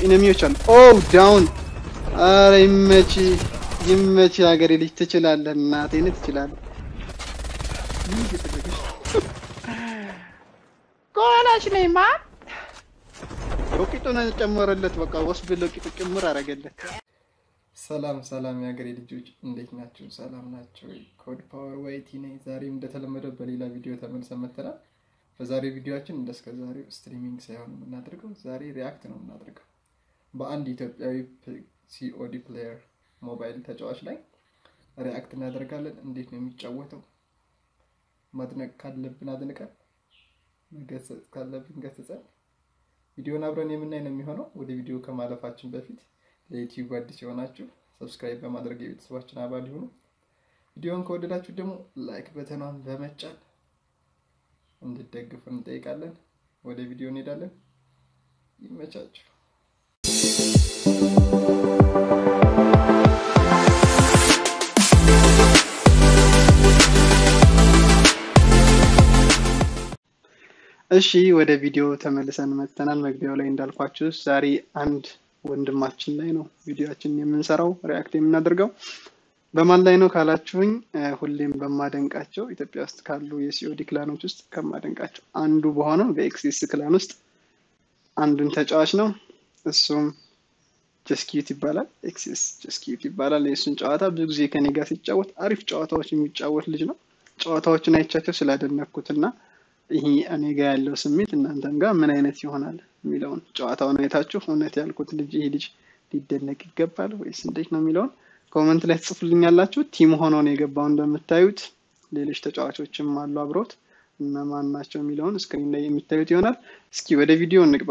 enemy ዎች አሉ። oh down። አረ ይመች ይመች፣ ሀገሬ ልጅ ትችላለህ። እናቴን ትችላለህ።? ጎላሽ ነኝ ማ ሎቂጡን ጨመረለት። በቃ ወስዶ ሎቂጡ ጭምር አረገለት። ሰላም ሰላም የሀገሬ ልጆች እንዴት ናቸው? ሰላም ናቸው? COD Power YT ነኝ። ዛሬም እንደተለመደው በሌላ ቪዲዮ ተመልሰን መጥተናል። በዛሬው ቪዲዮችን እንደእስከ ዛሬው streaming ሳይሆን የምናደርገው ዛሬ react ነው የምናደርገው በአንድ ኢትዮጵያዊ COD player mobile ተጫዋች ላይ react እናደርጋለን። እንዴት ነው የሚጫወተው? ማድነቅ ካለብን አድንቀን፣ መገሰጽ ካለብን ገስጸን ቪዲዮን አብረን የምናይ ነው የሚሆነው። ወደ ቪዲዮ ከማለፋችን በፊት ለዩቲዩብ አዲስ የሆናችሁ subscribe በማድረግ የቤተሰባችን አባል ይሁኑ። ቪዲዮን ከወደዳችሁ ደግሞ like button ኗን በመጫን እንድትደግፉን እንጠይቃለን። ወደ ቪዲዮ እንሄዳለን። ይመቻችሁ። እሺ ወደ ቪዲዮ ተመልሰን መጥተናል። መግቢያው ላይ እንዳልኳችሁ ዛሬ አንድ ወንድማችን ላይ ነው ቪዲዮችን የምንሰራው react የምናደርገው። በማን ላይ ነው ካላችሁኝ፣ ሁሌም በማደንቃቸው ኢትዮጵያ ውስጥ ካሉ የ COD clan ኦች ውስጥ ከማደንቃቸው አንዱ በሆነው በኤክሲስ clan ውስጥ አንዱን ተጫዋች ነው። እሱም ጀስኪዩት ይባላል። ኤክሲስ ጀስኪዩት ይባላል። የእሱን ጨዋታ ብዙ ጊዜ ከኔ ጋር ሲጫወት አሪፍ ጨዋታዎች የሚጫወት ልጅ ነው። ጨዋታዎችን አይቻቸው ስላደነቅኩትና ይሄ እኔ ጋር ያለው ስሜት እናንተም ጋር ምን አይነት ይሆናል የሚለውን ጨዋታውን አይታችሁ እውነት ያልኩት ልጅ ይሄ ልጅ ሊደነቅ ይገባል ወይስ እንዴት ነው የሚለውን comment ላይ ትጽፉልኛላችሁ። team ሆኖ ነው የገባው እንደምታዩት። ሌሎች ተጫዋቾችም አሉ አብሮት እና ማን ናቸው የሚለውን screen ላይ የሚታዩት ይሆናል። እስኪ ወደ ቪዲዮ እንግባ።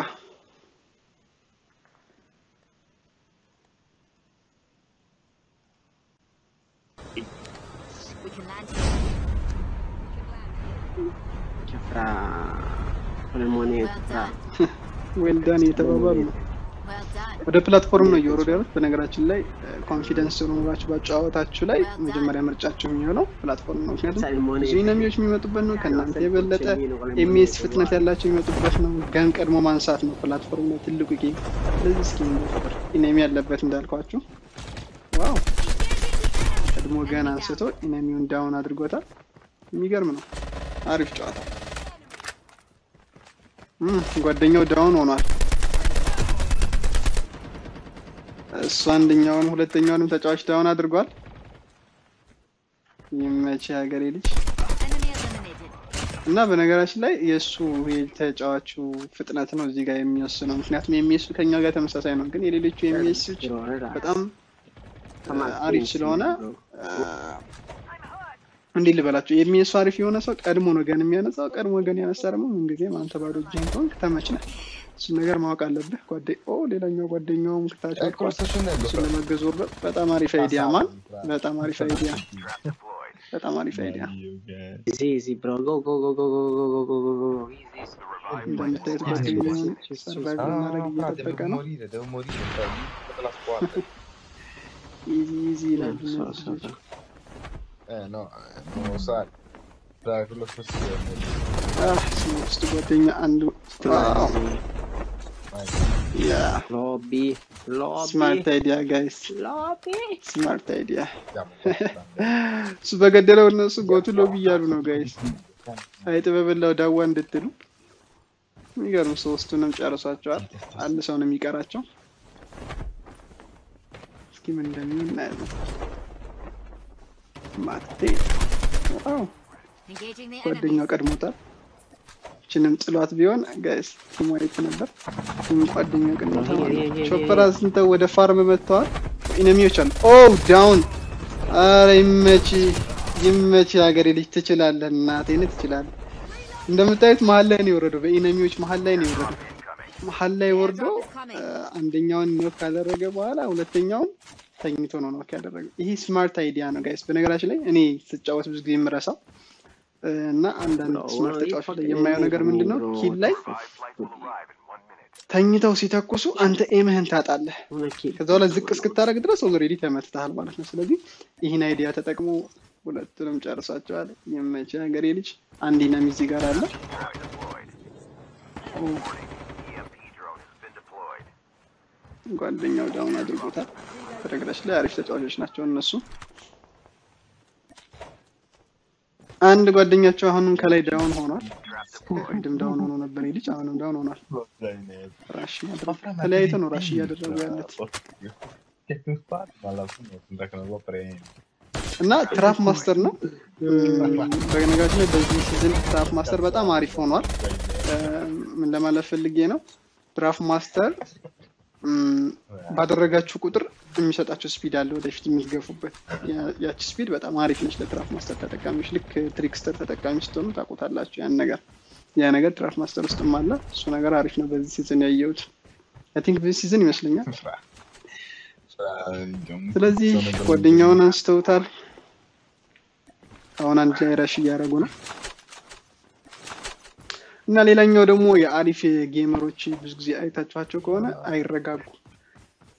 well done እየተባባሉ ነው።. ወደ platform ነው እየወረዱ ያሉት። በነገራችን ላይ confidence ኖሯችሁ በጨዋታችሁ ላይ መጀመሪያ ምርጫችሁ የሚሆነው platform ነው። ምክንያቱም ብዙ enemy ዎች የሚመጡበት ነው። ከእናንተ የበለጠ ms ፍጥነት ያላቸው የሚመጡበት ነው። gun ቀድሞ ማንሳት ነው platform ላይ ትልቁ game። ስለዚህ እስኪ enemy ያለበት እንዳልኳችሁ፣ wow ቀድሞ gun አንስቶ enemy ውን down አድርጎታል። የሚገርም ነው። አሪፍ ጨዋታ። ጓደኛው down ሆኗል። እሱ አንደኛውን ሁለተኛውንም ተጫዋች down አድርጓል። ይመች ሀገሬ ልጅ. እና በነገራችን ላይ የእሱ የተጫዋቹ ፍጥነት ነው እዚህ ጋር የሚወስነው። ምክንያቱም ms ኡ ከኛ ጋር ተመሳሳይ ነው፣ ግን የሌሎቹ ms ኦች በጣም አሪፍ ስለሆነ እንዴት ልበላቸው ms ኡ አሪፍ የሆነ ሰው ቀድሞ ነው gun የሚያነሳው። ቀድሞ gun ያነሳ ደግሞ ምንጊዜም አንተ ባዶ እጅህን ከሆንክ ተመችነህ። እሱን ነገር ማወቅ አለብህ። ጓደ ሌላኛው ጓደኛው ምክታቸው እሱን በጣም አሪፍ idea man፣ በጣም አሪፍ idea፣ በጣም አሪፍ idea። እንደምታዩት ጓደኛውን Eh, no, no sale. Dai, quello stesso Ah, sì, sto guadagnando. Wow. Yeah. Lobby, lobby. Smart idea, guys. Lobby. Smart idea. ስለገደለው እነሱ ጎትሎ ብያሉ ነው ጋይስ። አይጥ በበላው ዳዋ እንድትሉ የሚገርም ሶስቱንም ጨርሷቸዋል። አንድ ሰው ነው የሚቀራቸው። እስኪ ምን እንደሚሆን እናያለን። ማቴ ጓደኛው. ቀድሞታል። እችንም ጥሏት ቢሆን guys team ኡ ነበር። team ኡ ጓደኛው ቀድሞታል። ስንተው ወደ farm መጥተዋል። enemy ዎች አሉ። oh down። አረ ይመች ይመች፣ ሀገሬ ልጅ ትችላለህ። እናቴን ትችላለህ። እንደምታዩት መሀል ላይ ነው የወረደው። በ enemy ዎች መሀል ላይ ነው የወረደው። መሀል ላይ ወርዶ አንደኛውን knock ካደረገ በኋላ ሁለተኛውን ተኝቶ ነው knock ያደረገው። ይሄ smart idea ነው guys። በነገራችን ላይ እኔ ስጫወት ብዙ ጊዜ የምረሳው እና አንዳንድ smart ተጫዋቾች ላይ የማየው ነገር ምንድን ነው kill ላይ ተኝተው ሲተኩሱ አንተ aim ህን ታጣለህ።. ከዛ በኋላ ዝቅ እስክታደርግ ድረስ already ተመትተሃል ማለት ነው። ስለዚህ ይህን idea ተጠቅሞ ሁለቱንም ጨርሷቸዋል። ይመች ሀገሬ ልጅ አንድ እዚህ ጋር አለ። ጓደኛው down አድርጎታል። በነገራችን ላይ አሪፍ ተጫዋቾች ናቸው እነሱ። አንድ ጓደኛቸው አሁንም ከላይ down ሆኗል። ቅድም down ሆኖ ነበር ልጅ፣ አሁንም down ሆኗል። ተለያይተው ነው rush እያደረጉ prendi. እና trap master ነው። በነገራችን ላይ በዚህ season trap master በጣም አሪፍ ሆኗል። ምን ለማለት ፈልጌ ነው trap master ባደረጋችሁ ቁጥር የሚሰጣችሁ speed አለ ወደፊት የሚገፉበት። ያቺ speed በጣም አሪፍ ነች ለ trap master ተጠቃሚዎች። ልክ trickster ተጠቃሚ ስትሆኑ ታውቁታላችሁ ያን ነገር። ያ ነገር trap master ውስጥም አለ። እሱ ነገር አሪፍ ነው በዚህ season ያየሁት። I think በዚህ season ይመስለኛል። ስለዚህ ጓደኛውን አንስተውታል። አሁን አንድ ላይ rush እያደረጉ ነው። እና ሌላኛው ደግሞ የአሪፍ gamer ኦች ብዙ ጊዜ አይታችኋቸው ከሆነ አይረጋጉ።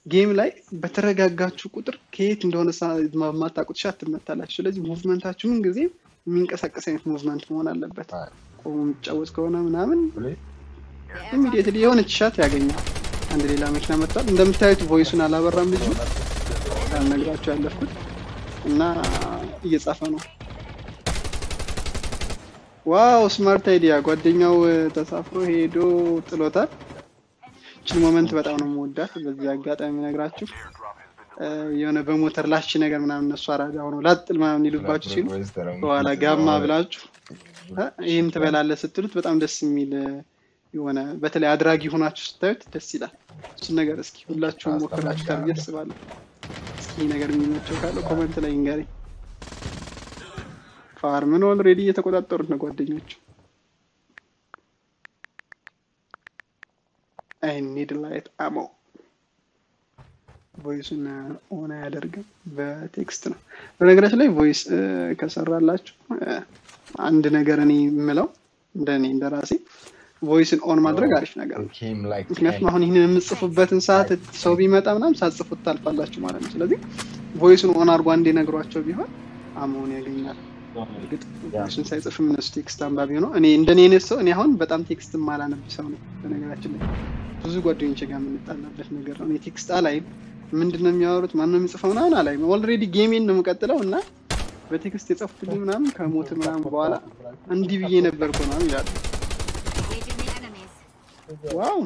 game ላይ በተረጋጋችሁ ቁጥር ከየት እንደሆነ በማታውቁት shot ትመታላችሁ። ስለዚህ movement ኣችሁ ምን ጊዜ የሚንቀሳቀስ አይነት movement መሆን አለበት። ቆሞ የሚጫወት ከሆነ ምናምን immediately የሆነች shot ያገኛል። አንድ ሌላ መኪና መጥቷል። እንደምታዩት voice ኡን አላበራም ልጁ ያልነግራቸው ያለፍኩት እና እየጻፈ ነው። wow smart idea። ጓደኛው ተሳፍሮ ሄዶ ጥሎታል። ይችን moment በጣም ነው የምወዳት። በዚህ አጋጣሚ ነግራችሁ የሆነ በሞተር ላሽ ነገር ምናምን እነሱ አራዳ ሆነው ላጥል ምናምን ይሉባችሁ ሲሉ በኋላ ጋማ? ብላችሁ ይህን ትበላለህ ስትሉት በጣም ደስ የሚል የሆነ በተለይ አድራጊ ሆናችሁ ስታዩት ደስ ይላል። እሱን ነገር እስኪ ሁላችሁም ሞክራችሁታል ብዬ አስባለሁ። እስኪ ነገር የሚመቸው ካለ ኮመንት ላይ እንገረኝ። ፋርምን ኦልሬዲ እየተቆጣጠሩት ነው ጓደኞቹ። አይ ኒድ ላይት አሞ ቮይሱን on አያደርግም፣ በ text ነው። በነገራችን ላይ voice ከሰራላችሁ አንድ ነገር እኔ የምለው እንደ እኔ እንደ ራሴ voice ን on ማድረግ አሪፍ ነገር ነው። ምክንያቱም አሁን ይህንን የምጽፉበትን ሰዓት ሰው ቢመጣ ምናምን ስትጽፉት ታልፋላችሁ ማለት ነው። ስለዚህ voice ኡን on አድርጎ አንዴ ነግሯቸው ቢሆን ammo ውን ያገኛል። እርግጥ voice ኡን ሳይጽፍም እነሱ text አንባቢ ነው። እኔ እንደኔ አይነት ሰው እኔ አሁን በጣም text ማላነብ ሰው ነው። በነገራችን ላይ ብዙ ጓደኞቼ ጋር የምንጣላበት ነገር ነው። እኔ text አላይም። ምንድን ነው የሚያወሩት፣ ማን ነው የሚጽፈው ምናምን አላይም። already game ኤን ነው የምቀጥለው እና በ text የጻፉትልኝ ምናምን ከሞት ምናምን በኋላ እንዲህ ብዬ ነበር እኮ ምናምን ይላሉ።. wow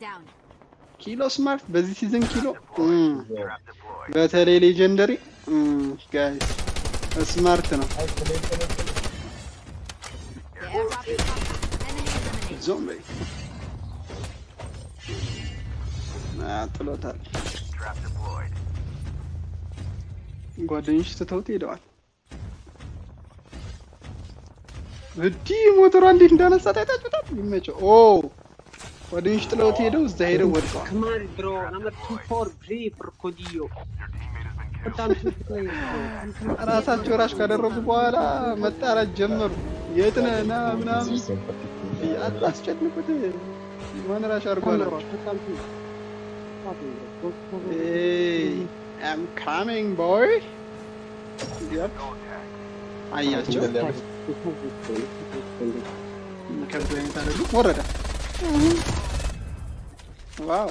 down. ኪሎ smart በዚህ season ኪሎ በተለይ ሌጀንደሪ ጋይስ ስማርት ነው። The airdrop is coming. Enemy eliminated. ዞምቢ አ፣ ጥሎታል። ጓደኞች ትተውት ሄደዋል። እንዲህ ሞተሯ እንዴት እንዳነሳት አይታችሁታል? ይመቸው። ኦ ጓደኞች ጥለውት ሄደው እዛ ሄደው ወድቀዋል። ራሳቸው ራሽ ካደረጉ በኋላ መጣራት ጀመሩ። የት ነህ ና ምናምን አታስጨንቁት። ማን ራሽ አድርጓላችሁ? boy. Yep. አያቸው አይደሉም። ወረደ። ዋው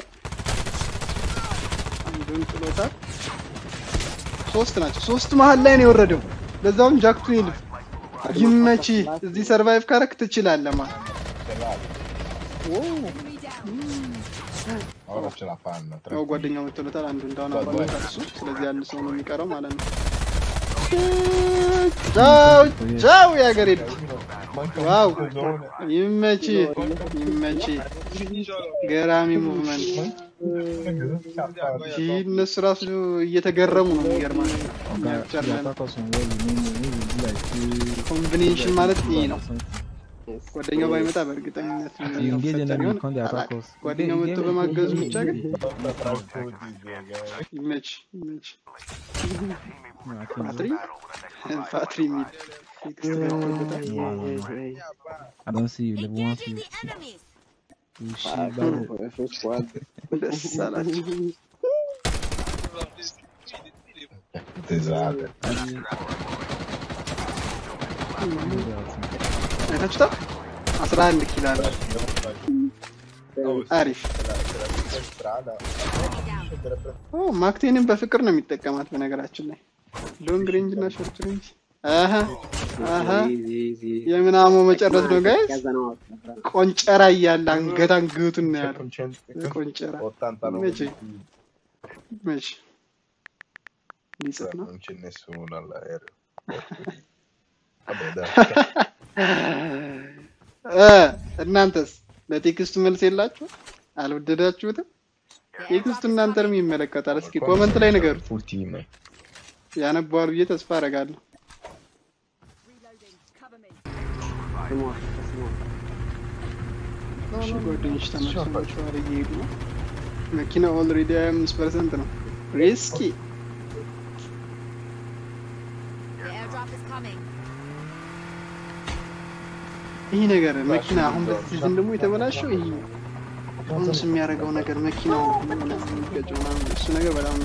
አንዱን ጥሎታል። ሶስት ናቸው። ሶስት መሀል ላይ ነው የወረደው። ለዛውም ጃክቱ ይልፍ ይመች። እዚህ ሰርቫይቭ ካረክ ትችላለህ ማለት. ያው ጓደኛው መጥቶለታል። አንዱ እንዳሁን እሱ። ስለዚህ አንድ ሰው ነው የሚቀረው ማለት ነው። ቻው ቻው የሀገሬ ልጅ ዋው ይመች ይመች። ገራሚ ሙቭመንት። ይህ እነሱ ራሱ እየተገረሙ ነው። የሚገርማቸው ኮምቢኔሽን ማለት ይህ ነው። ጓደኛው ባይመጣ በእርግጠኝነት. ጓደኛው መጥቶ በማገዙ ብቻ ግን ይመች ይመች። ፓትሪ ፓትሪ የሚል ቴክስት ገብቶበታል። I don't see you. Level one, Engaging two, the enemies. two, shit, bad. ደስ አላቸው። Pesate. አይታችሁታል? አስራ አንድ ኪሎ አለ። አሪፍ strada. ኦ ማክቴንን በፍቅር ነው የሚጠቀማት በነገራችን ላይ ሎንግ ሬንጅ እና ሾርት ሬንጅ አሀ አሀ የምናሞ መጨረስ ነው ጋይስ? ቆንጨራ እያለ አንገት አንገቱን ነው ያለው። ቆንጨራ። 89 Invece- መች ሊጽፍ ነው? non c'è nessuno all'aereo. Vabbè, dai. እ እናንተስ ለቴክስቱ መልስ የላችሁ? አልወደዳችሁትም? ቴክስቱ እናንተንም ይመለከታል። እስኪ ኮመንት ላይ ንገሩ Full team. ያነባዋል ብዬ ተስፋ አደርጋለሁ እሺ ጓደኞች ተመልሰዋል እየሄዱ ነው መኪና already ሀያ አምስት percent ነው risky The airdrop is coming. ይህ ነገር መኪና አሁን በዚህ season ደግሞ የተበላሸው ይህ ቦነስ የሚያደርገው ነገር መኪናው የሚገጨው ምናምን እሱ ነገር በጣም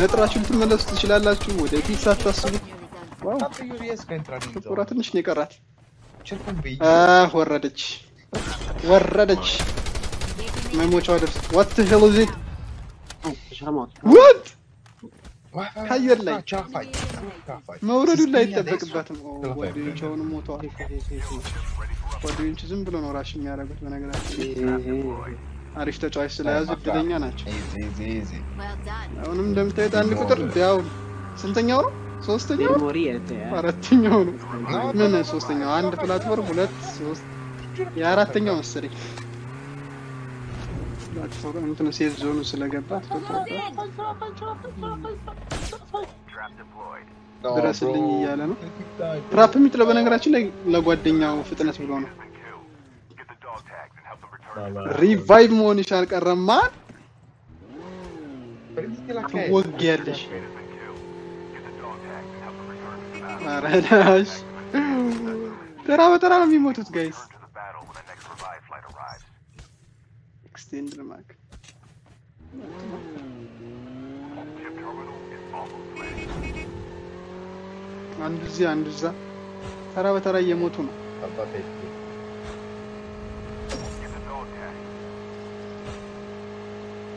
ነጥራችሁ ልትመለሱ ትችላላችሁ ወደፊት ሳታስቡ ጥቁሯ zona. ትንሽ ነው የቀራት. ወረደች ወረደች መሞቻዋ ደርስ? Ce la fai? መውረዱ Si ላይ spegni adesso, አይጠበቅባትም. አሁንም ሞተዋል ጓደኞች ዝም ብሎ ነው ራሽ የሚያደርጉት በነገራችን ላይ አሪፍ ተጫዋች ስለያዙ እድለኛ. ናቸው. አሁንም እንደምታዩት አንድ ቁጥር ያው ስንተኛው ነው ሶስተኛው? አራተኛው ነው። ምን ሶስተኛው? አንድ platform ሁለት ሶስት። የአራተኛው መሰለኝ። platform እንትኑ safe zone ኡ ስለገባ ድረስልኝ. እያለ ነው። trap የሚጥለው በነገራችን ላይ ለጓደኛው ፍጥነት ብሎ ነው. ሪቫይቭ መሆንሽ አልቀረም ማን? ትወጊያለሽ chiesa. አረዳሽ ተራ በተራ ነው የሚሞቱት ጋይስ ኤክስቴንድ ማክ አንዱ እዚህ አንዱ እዛ ተራ በተራ እየሞቱ ነው Salvatetti.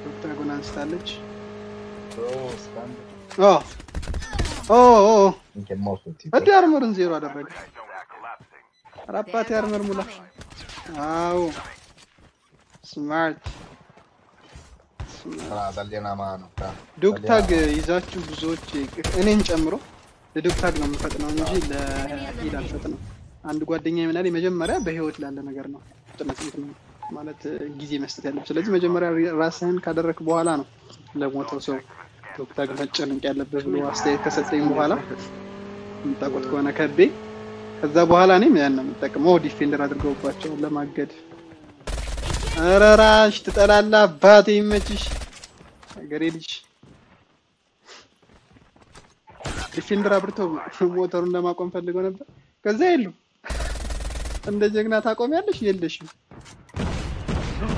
ኦክታጎን አንስታለች እዲ አርመርን ዜሮ አደረገ ኧረ አባቴ አርመር ሙላ. አዎ ስማርት. ዶክታግ ይዛችሁ ብዙዎች እኔን ጨምሮ ለዶክታግ ነው የምፈጥነው እንጂ ለሂል አልፈጥነው። አንድ ጓደኛ ይመናል መጀመሪያ በህይወት ላለ ነገር ነው ፍጥነት ማለት ጊዜ መስጠት ያለብህ። ስለዚህ መጀመሪያ ራስህን ካደረክ በኋላ ነው ለሞተው ሰው ዶክታግ መጨነቅ ያለብህ ብሎ አስተያየት ከሰጠኝ በኋላ የምታውቁት ከሆነ ከቤ ከዛ በኋላ እኔም ያን ነው የምጠቅመው። ዲፌንደር አድርገውባቸውን ለማገድ ኧረ ራሽ ትጠላለህ፣ አባቴ ይመችሽ ሀገሬ ልጅ ዲፌንደር አብርተው ሞተሩን ለማቆም ፈልገው ነበር። ከዛ የሉ እንደ ጀግና ታቆሚያለሽ የለሽም።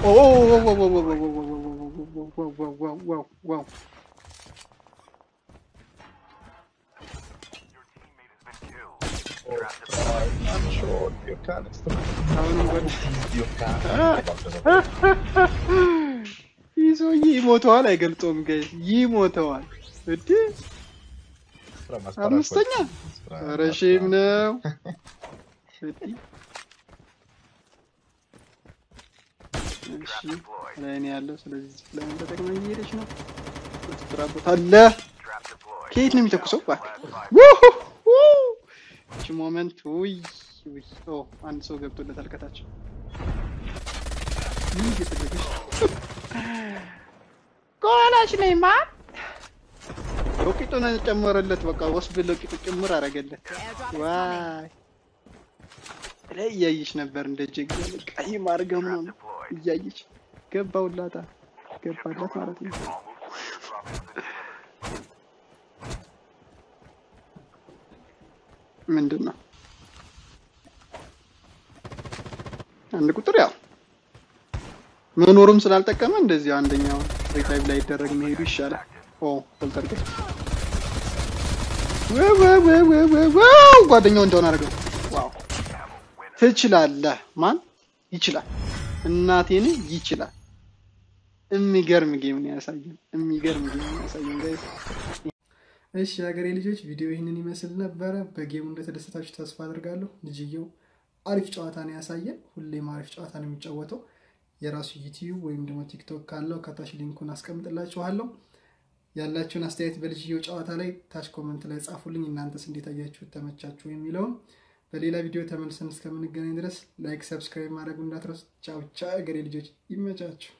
ኦ ይህ ሰውዬ ይሞተዋል፣ አይገልጸውም። ጋይስ ይሞተዋል። sparato አምስተኛ ሼም ነው። ላይ ነው ያለው። ስለዚህ ላይ ተጠቅመ እየሄደች ነው። አለ። ከየት ነው የሚተኩሰው? እቺ ሞመንት ውይ ውይ! ኦ አንድ ሰው ገብቶለታል ከታች ምን እየተደረገች ጎላሽ ነኝ ማን ሎቂጡን ጨመረለት። በቃ ወስዶ ሎቂጡ ጭምር coming. ዋይ ላይ እያየች ነበር እንደ ጀግና ቀይ ማርገም ነው እያየች ገባውላታ ገባላት ማለት ነው። ምንድን ነው አንድ ቁጥር ያው መኖሩም ስላልጠቀመ እንደዚህ አንደኛው revive ላይ ይደረግ መሄዱ ይሻላል። ኦ ጓደኛው እንደሆነ አድርገው wow ትችላለህ። ማን ይችላል? እናቴን ይችላል። የሚገርም game ነው ያሳየን። የሚገርም game ነው ያሳየን እሺ ሀገሬ ልጆች ቪዲዮ ይህንን ይመስል ነበረ። በ game ኡ እንደተደሰታችሁ ተስፋ አድርጋለሁ። ልጅየው አሪፍ ጨዋታ ነው ያሳየን። ሁሌም አሪፍ ጨዋታ ነው የሚጫወተው። የራሱ ዩቲዩብ ወይም ደግሞ ቲክቶክ ካለው ከታች link ኡን አስቀምጥላችኋለሁ። ያላችሁን አስተያየት በልጅየው ጨዋታ ላይ ታች comment ላይ ጻፉልኝ። እናንተስ እንዴት አያችሁት? ተመቻችሁ የሚለውን በሌላ ቪዲዮ ተመልሰን እስከምንገናኝ ድረስ like፣ subscribe ማድረግ እንዳትረሱ። ቻው ቻው ሀገሬ ልጆች ይመቻችሁ።